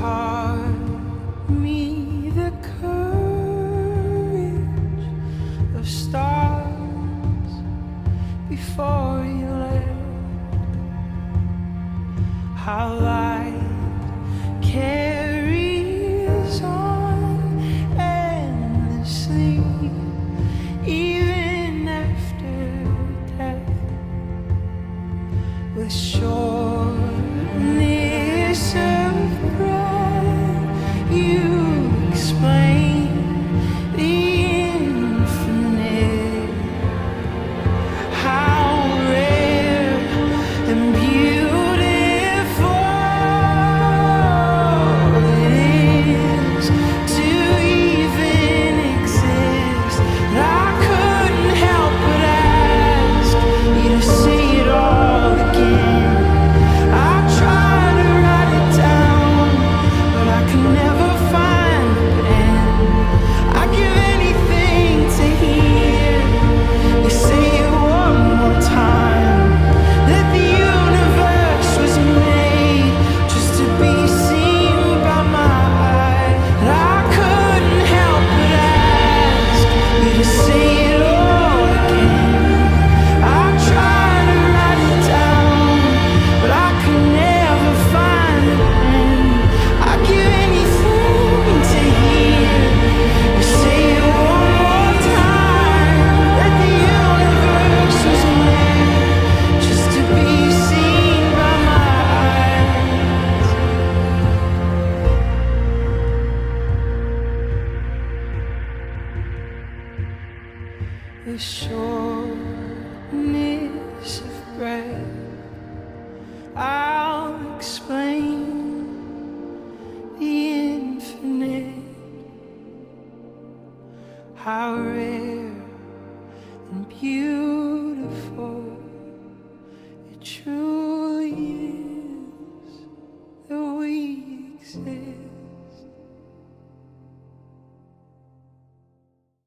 taught me the courage of stars before you left. Light carries on endlessly, even after death. the shore of breath. I'll explain the infinite. How rare and beautiful it truly.